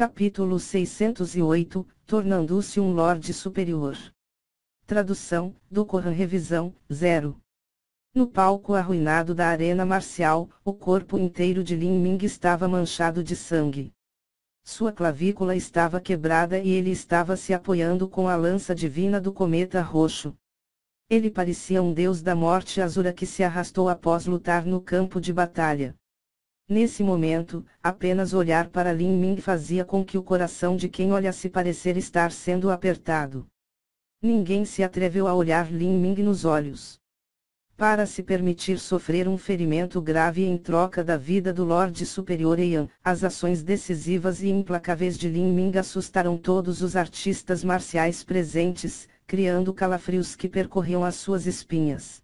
Capítulo 608 Tornando-se um Lorde Superior. Tradução: do Corran Revisão 0. No palco arruinado da arena marcial, o corpo inteiro de Lin Ming estava manchado de sangue. Sua clavícula estava quebrada e ele estava se apoiando com a lança divina do cometa roxo. Ele parecia um deus da morte azura que se arrastou após lutar no campo de batalha. Nesse momento, apenas olhar para Lin Ming fazia com que o coração de quem olha se parecer estar sendo apertado. Ninguém se atreveu a olhar Lin Ming nos olhos para se permitir sofrer um ferimento grave em troca da vida do Lorde Superior Eian. As ações decisivas e implacáveis de Lin Ming assustaram todos os artistas marciais presentes, criando calafrios que percorriam as suas espinhas.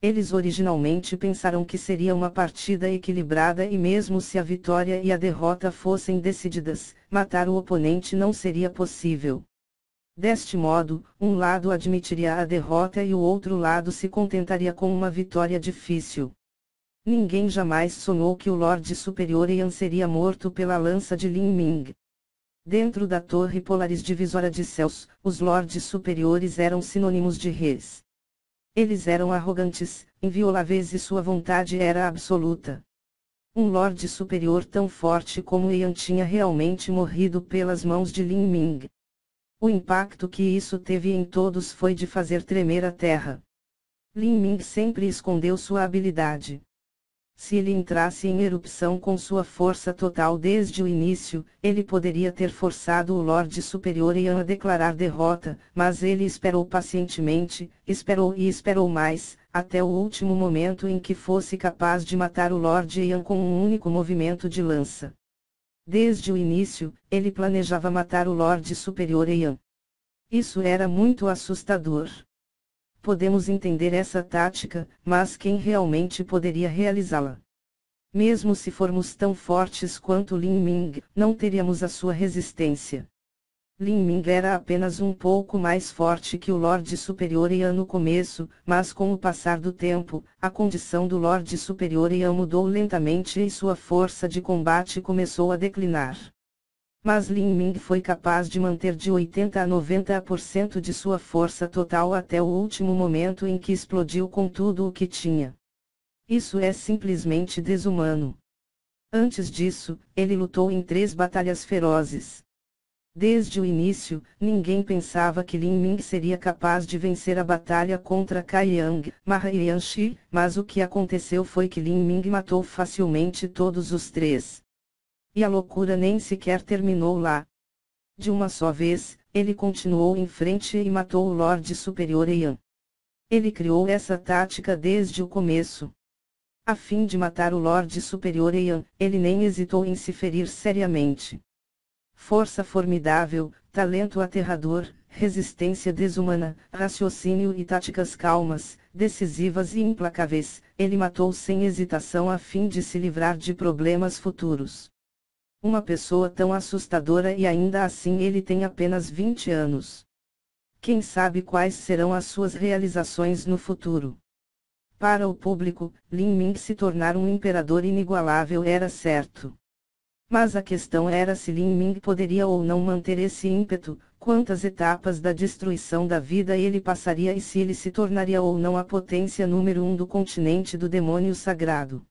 Eles originalmente pensaram que seria uma partida equilibrada e mesmo se a vitória e a derrota fossem decididas, matar o oponente não seria possível. Deste modo, um lado admitiria a derrota e o outro lado se contentaria com uma vitória difícil. Ninguém jamais sonhou que o Lorde Superior Ian seria morto pela lança de Lin Ming. Dentro da torre polaris divisória de céus, os Lordes Superiores eram sinônimos de reis. Eles eram arrogantes, invioláveis e sua vontade era absoluta. Um Lorde Superior tão forte como Ian tinha realmente morrido pelas mãos de Lin Ming. O impacto que isso teve em todos foi de fazer tremer a terra. Lin Ming sempre escondeu sua habilidade. Se ele entrasse em erupção com sua força total desde o início, ele poderia ter forçado o Lorde Superior Yan a declarar derrota, mas ele esperou pacientemente, esperou e esperou mais, até o último momento em que fosse capaz de matar o Lorde Yan com um único movimento de lança. Desde o início, ele planejava matar o Lorde Superior Eian. Isso era muito assustador. Podemos entender essa tática, mas quem realmente poderia realizá-la? Mesmo se formos tão fortes quanto Lin Ming, não teríamos a sua resistência. Lin Ming era apenas um pouco mais forte que o Lorde Superior Yan no começo, mas com o passar do tempo, a condição do Lorde Superior Yan mudou lentamente e sua força de combate começou a declinar. Mas Lin Ming foi capaz de manter de 80 a 90% de sua força total até o último momento em que explodiu com tudo o que tinha. Isso é simplesmente desumano. Antes disso, ele lutou em três batalhas ferozes. Desde o início, ninguém pensava que Lin Ming seria capaz de vencer a batalha contra Kai Yang, Maharianshi, mas o que aconteceu foi que Lin Ming matou facilmente todos os três. E a loucura nem sequer terminou lá. De uma só vez, ele continuou em frente e matou o Lorde Superior Yan. Ele criou essa tática desde o começo. A fim de matar o Lorde Superior Yan, ele nem hesitou em se ferir seriamente força formidável, talento aterrador, resistência desumana, raciocínio e táticas calmas, decisivas e implacáveis, ele matou sem hesitação a fim de se livrar de problemas futuros. Uma pessoa tão assustadora e ainda assim ele tem apenas 20 anos. Quem sabe quais serão as suas realizações no futuro? Para o público, Lin Ming se tornar um imperador inigualável era certo. Mas a questão era se Lin Ming poderia ou não manter esse ímpeto, quantas etapas da destruição da vida ele passaria e se ele se tornaria ou não a potência número um do continente do demônio sagrado.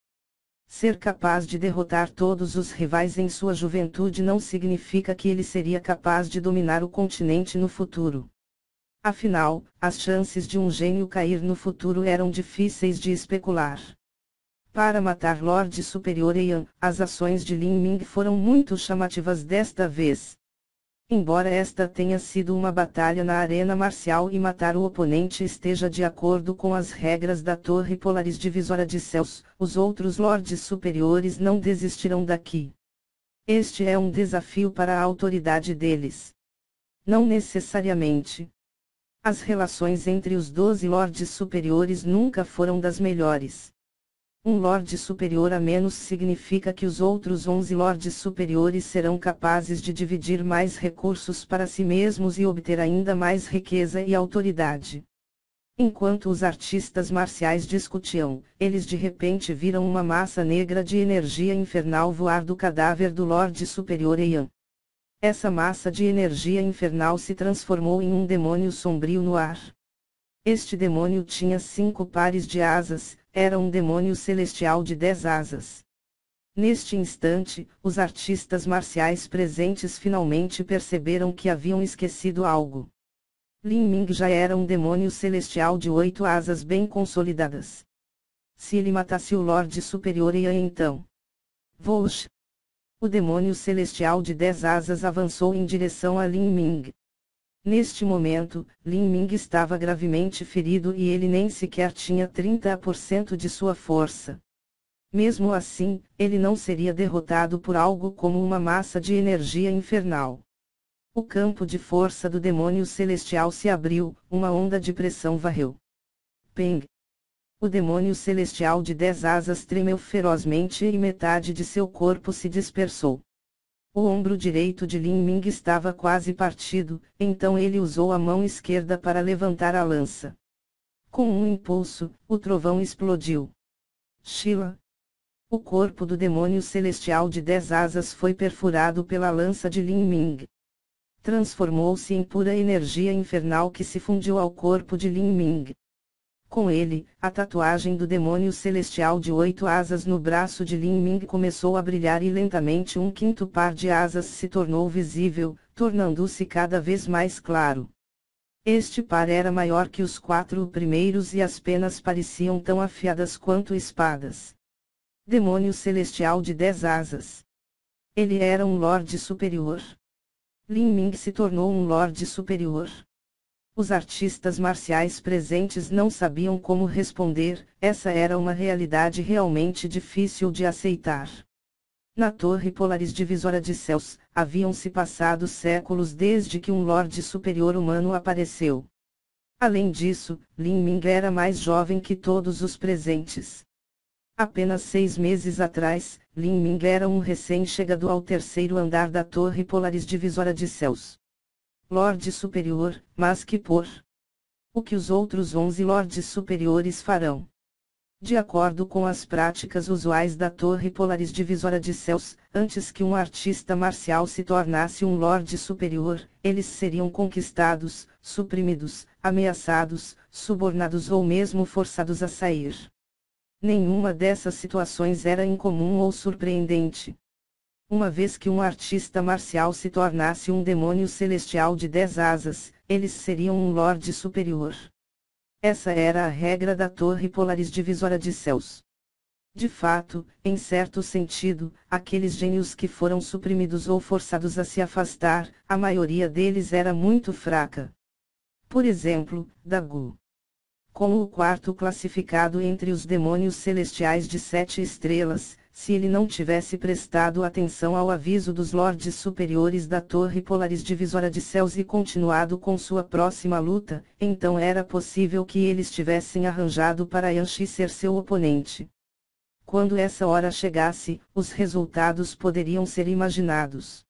Ser capaz de derrotar todos os rivais em sua juventude não significa que ele seria capaz de dominar o continente no futuro. Afinal, as chances de um gênio cair no futuro eram difíceis de especular. Para matar Lord Superior Eian, as ações de Lin Ming foram muito chamativas desta vez. Embora esta tenha sido uma batalha na arena marcial e matar o oponente esteja de acordo com as regras da Torre Polaris Divisória de Céus, os outros Lordes Superiores não desistirão daqui. Este é um desafio para a autoridade deles. Não necessariamente. As relações entre os doze Lordes Superiores nunca foram das melhores. Um Lorde superior a menos significa que os outros 11 Lordes superiores serão capazes de dividir mais recursos para si mesmos e obter ainda mais riqueza e autoridade. Enquanto os artistas marciais discutiam, eles de repente viram uma massa negra de energia infernal voar do cadáver do Lorde Superior Eian. Essa massa de energia infernal se transformou em um demônio sombrio no ar. Este demônio tinha cinco pares de asas, era um demônio celestial de dez asas. Neste instante, os artistas marciais presentes finalmente perceberam que haviam esquecido algo. Lin Ming já era um demônio celestial de oito asas bem consolidadas. Se ele matasse o Lorde Superior e então. Vosh. O demônio celestial de dez asas avançou em direção a Lin Ming. Neste momento, Lin Ming estava gravemente ferido e ele nem sequer tinha 30% de sua força. Mesmo assim, ele não seria derrotado por algo como uma massa de energia infernal. O campo de força do demônio celestial se abriu, uma onda de pressão varreu. Peng! O demônio celestial de dez asas tremeu ferozmente e metade de seu corpo se dispersou. O ombro direito de Lin Ming estava quase partido, então ele usou a mão esquerda para levantar a lança. Com um impulso, o trovão explodiu. Sheila. O corpo do demônio celestial de dez asas foi perfurado pela lança de Lin Ming. Transformou-se em pura energia infernal que se fundiu ao corpo de Lin Ming. Com ele, a tatuagem do demônio celestial de oito asas no braço de Lin Ming começou a brilhar e lentamente um quinto par de asas se tornou visível, tornando-se cada vez mais claro. Este par era maior que os quatro primeiros e as penas pareciam tão afiadas quanto espadas. Demônio celestial de dez asas. Ele era um lorde superior. Lin Ming se tornou um lorde superior. Os artistas marciais presentes não sabiam como responder, essa era uma realidade realmente difícil de aceitar. Na torre polaris divisora de céus, haviam-se passado séculos desde que um Lorde Superior humano apareceu. Além disso, Lin Ming era mais jovem que todos os presentes. Apenas seis meses atrás, Lin Ming era um recém-chegado ao terceiro andar da torre polaris divisora de céus. Lorde Superior, mas que por o que os outros onze lordes superiores farão. De acordo com as práticas usuais da Torre Polaris Divisora de Céus, antes que um artista marcial se tornasse um lorde superior, eles seriam conquistados, suprimidos, ameaçados, subornados ou mesmo forçados a sair. Nenhuma dessas situações era incomum ou surpreendente. Uma vez que um artista marcial se tornasse um demônio celestial de dez asas, eles seriam um lorde superior. Essa era a regra da torre polaris divisora de céus. De fato, em certo sentido, aqueles gênios que foram suprimidos ou forçados a se afastar, a maioria deles era muito fraca. Por exemplo, Dagu. Como o quarto classificado entre os demônios celestiais de sete estrelas, se ele não tivesse prestado atenção ao aviso dos lordes superiores da Torre Polaris Divisora de Céus e continuado com sua próxima luta, então era possível que eles tivessem arranjado para Yanshi ser seu oponente. Quando essa hora chegasse, os resultados poderiam ser imaginados.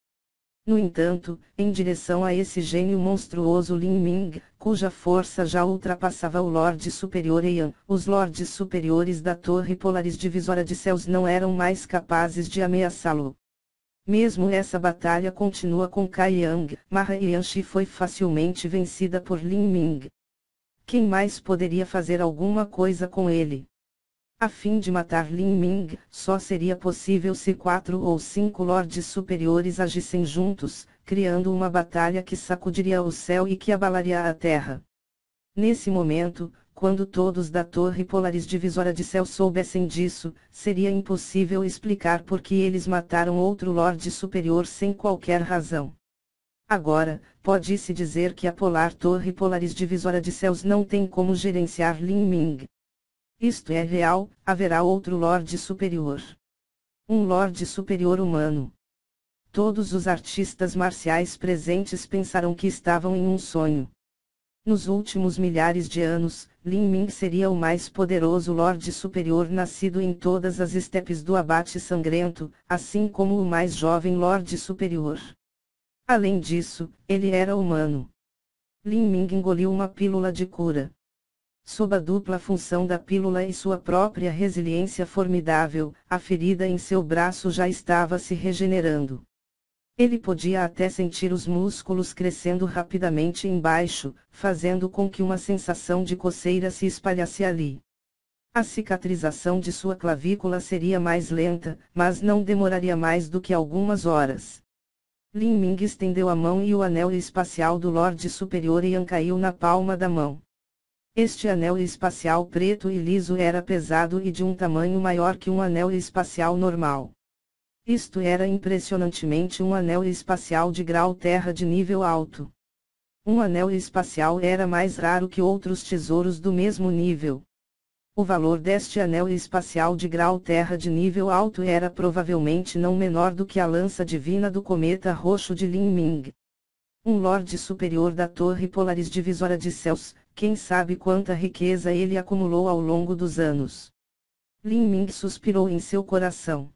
No entanto, em direção a esse gênio monstruoso Lin Ming, cuja força já ultrapassava o Lorde Superior Yan, os Lordes Superiores da Torre Polaris Divisora de Céus não eram mais capazes de ameaçá-lo. Mesmo essa batalha continua com Kai Yang, Maha Yanshi foi facilmente vencida por Lin Ming. Quem mais poderia fazer alguma coisa com ele? A fim de matar Lin Ming, só seria possível se quatro ou cinco lordes superiores agissem juntos, criando uma batalha que sacudiria o céu e que abalaria a terra. Nesse momento, quando todos da Torre Polaris Divisora de Céu soubessem disso, seria impossível explicar por que eles mataram outro Lorde Superior sem qualquer razão. Agora, pode-se dizer que a Polar Torre Polaris Divisora de Céus não tem como gerenciar Lin Ming. Isto é real, haverá outro Lorde Superior. Um Lorde Superior humano. Todos os artistas marciais presentes pensaram que estavam em um sonho. Nos últimos milhares de anos, Lin Ming seria o mais poderoso Lorde Superior nascido em todas as estepes do abate sangrento, assim como o mais jovem Lorde Superior. Além disso, ele era humano. Lin Ming engoliu uma pílula de cura. Sob a dupla função da pílula e sua própria resiliência formidável, a ferida em seu braço já estava se regenerando. Ele podia até sentir os músculos crescendo rapidamente embaixo, fazendo com que uma sensação de coceira se espalhasse ali. A cicatrização de sua clavícula seria mais lenta, mas não demoraria mais do que algumas horas. Lin Ming estendeu a mão e o anel espacial do Lorde Superior Ian caiu na palma da mão. Este anel espacial preto e liso era pesado e de um tamanho maior que um anel espacial normal. Isto era impressionantemente um anel espacial de grau terra de nível alto. Um anel espacial era mais raro que outros tesouros do mesmo nível. O valor deste anel espacial de grau terra de nível alto era provavelmente não menor do que a lança divina do cometa roxo de Lin Ming. Um lorde superior da torre polaris divisora de céus, quem sabe quanta riqueza ele acumulou ao longo dos anos. Lin Ming suspirou em seu coração.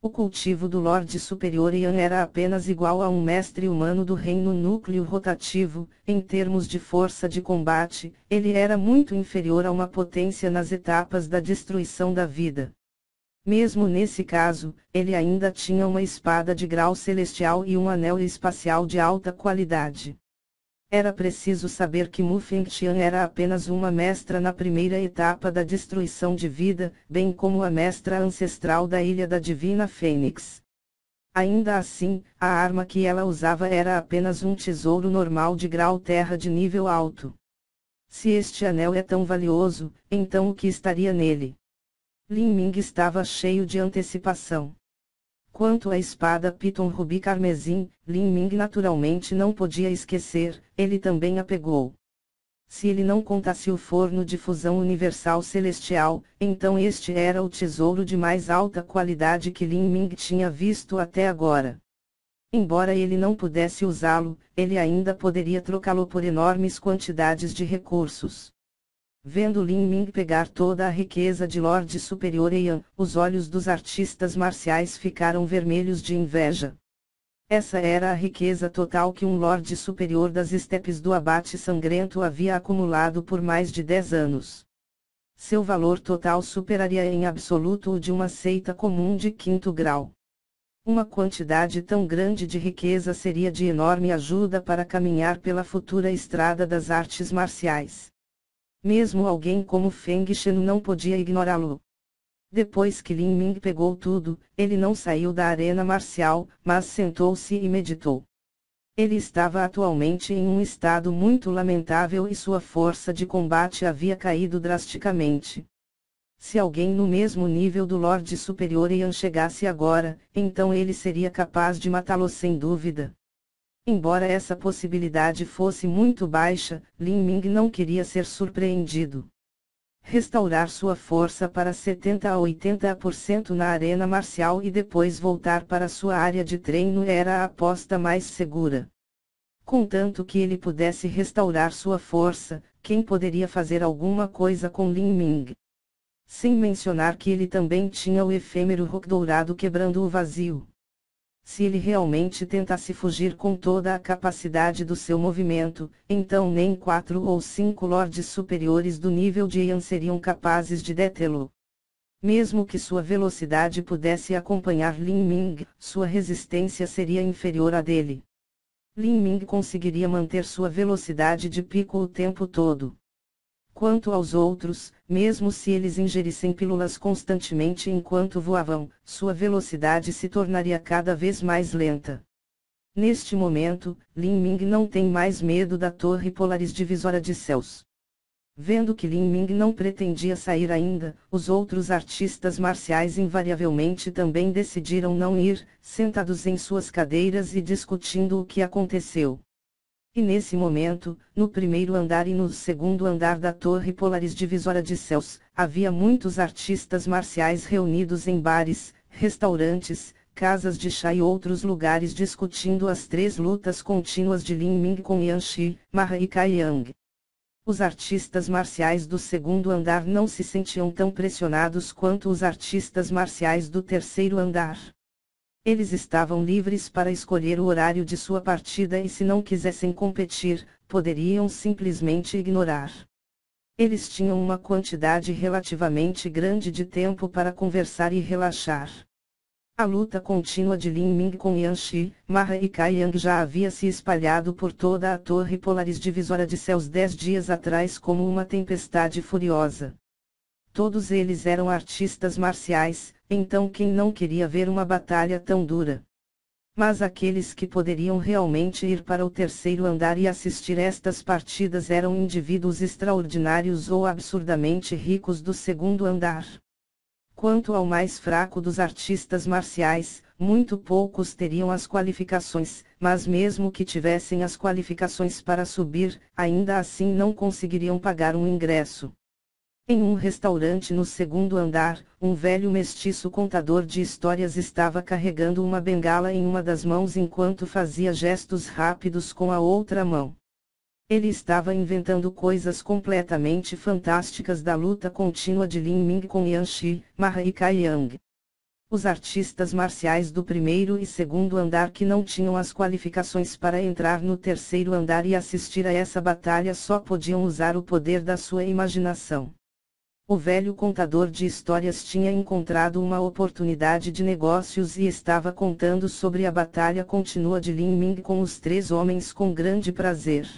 O cultivo do Lorde Superior Ian era apenas igual a um mestre humano do reino núcleo rotativo, em termos de força de combate, ele era muito inferior a uma potência nas etapas da destruição da vida. Mesmo nesse caso, ele ainda tinha uma espada de grau celestial e um anel espacial de alta qualidade. Era preciso saber que Mu Fengtian era apenas uma mestra na primeira etapa da destruição de vida, bem como a mestra ancestral da Ilha da Divina Fênix. Ainda assim, a arma que ela usava era apenas um tesouro normal de grau terra de nível alto. Se este anel é tão valioso, então o que estaria nele? Lin Ming estava cheio de antecipação. Quanto à espada Piton Rubi Carmesim, Lin Ming naturalmente não podia esquecer, ele também a pegou. Se ele não contasse o forno de fusão universal celestial, então este era o tesouro de mais alta qualidade que Lin Ming tinha visto até agora. Embora ele não pudesse usá-lo, ele ainda poderia trocá-lo por enormes quantidades de recursos. Vendo Lin Ming pegar toda a riqueza de Lorde Superior Eian, os olhos dos artistas marciais ficaram vermelhos de inveja. Essa era a riqueza total que um Lorde Superior das estepes do abate sangrento havia acumulado por mais de dez anos. Seu valor total superaria em absoluto o de uma seita comum de quinto grau. Uma quantidade tão grande de riqueza seria de enorme ajuda para caminhar pela futura estrada das artes marciais. Mesmo alguém como Feng Shen não podia ignorá-lo. Depois que Lin Ming pegou tudo, ele não saiu da arena marcial, mas sentou-se e meditou. Ele estava atualmente em um estado muito lamentável e sua força de combate havia caído drasticamente. Se alguém no mesmo nível do Lorde Superior Ian chegasse agora, então ele seria capaz de matá-lo sem dúvida. Embora essa possibilidade fosse muito baixa, Lin Ming não queria ser surpreendido. Restaurar sua força para 70 a 80% na arena marcial e depois voltar para sua área de treino era a aposta mais segura. Contanto que ele pudesse restaurar sua força, quem poderia fazer alguma coisa com Lin Ming? Sem mencionar que ele também tinha o efêmero rock dourado quebrando o vazio. Se ele realmente tentasse fugir com toda a capacidade do seu movimento, então nem quatro ou cinco lordes superiores do nível de Ian seriam capazes de detê-lo. Mesmo que sua velocidade pudesse acompanhar Lin Ming, sua resistência seria inferior à dele. Lin Ming conseguiria manter sua velocidade de pico o tempo todo. Quanto aos outros, mesmo se eles ingerissem pílulas constantemente enquanto voavam, sua velocidade se tornaria cada vez mais lenta. Neste momento, Lin Ming não tem mais medo da torre Polaris divisora de céus. Vendo que Lin Ming não pretendia sair ainda, os outros artistas marciais invariavelmente também decidiram não ir, sentados em suas cadeiras e discutindo o que aconteceu. E nesse momento, no primeiro andar e no segundo andar da torre Polaris divisora de céus, havia muitos artistas marciais reunidos em bares, restaurantes, casas de chá e outros lugares discutindo as três lutas contínuas de Lin Ming com Yan Shi, Maha e Kai Yang. Os artistas marciais do segundo andar não se sentiam tão pressionados quanto os artistas marciais do terceiro andar. Eles estavam livres para escolher o horário de sua partida e se não quisessem competir, poderiam simplesmente ignorar. Eles tinham uma quantidade relativamente grande de tempo para conversar e relaxar. A luta contínua de Lin Ming com Yan Shi, Maha e Kai Yang já havia se espalhado por toda a torre polaris divisória de céus dez dias atrás como uma tempestade furiosa. Todos eles eram artistas marciais, então quem não queria ver uma batalha tão dura? Mas aqueles que poderiam realmente ir para o terceiro andar e assistir estas partidas eram indivíduos extraordinários ou absurdamente ricos do segundo andar. Quanto ao mais fraco dos artistas marciais, muito poucos teriam as qualificações, mas mesmo que tivessem as qualificações para subir, ainda assim não conseguiriam pagar um ingresso. Em um restaurante no segundo andar, um velho mestiço contador de histórias estava carregando uma bengala em uma das mãos enquanto fazia gestos rápidos com a outra mão. Ele estava inventando coisas completamente fantásticas da luta contínua de Lin Ming com Yan Shi, Maha e Kai Yang. Os artistas marciais do primeiro e segundo andar que não tinham as qualificações para entrar no terceiro andar e assistir a essa batalha só podiam usar o poder da sua imaginação. O velho contador de histórias tinha encontrado uma oportunidade de negócios e estava contando sobre a batalha contínua de Lin Ming com os três homens com grande prazer.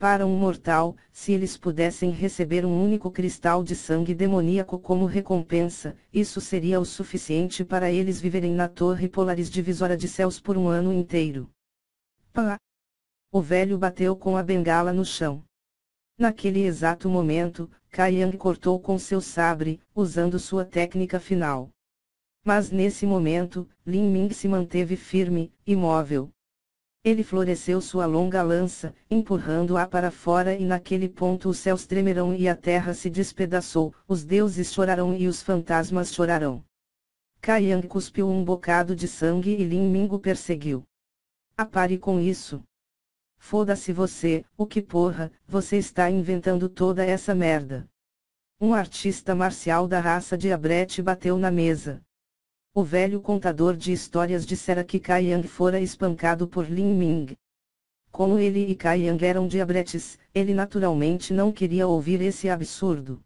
Para um mortal, se eles pudessem receber um único cristal de sangue demoníaco como recompensa, isso seria o suficiente para eles viverem na torre polaris divisória de céus por um ano inteiro. Pá! O velho bateu com a bengala no chão. Naquele exato momento, Kayang cortou com seu sabre, usando sua técnica final. Mas nesse momento, Lin Ming se manteve firme, imóvel. Ele floresceu sua longa lança, empurrando-a para fora e naquele ponto os céus tremerão e a terra se despedaçou, os deuses chorarão e os fantasmas chorarão. Kayang cuspiu um bocado de sangue e Lin Ming o perseguiu. Apare com isso. Foda-se você, o que porra, você está inventando toda essa merda. Um artista marcial da raça de Abrete bateu na mesa. O velho contador de histórias dissera que Kai Yang fora espancado por Lin Ming. Como ele e Kai Yang eram diabretes, ele naturalmente não queria ouvir esse absurdo.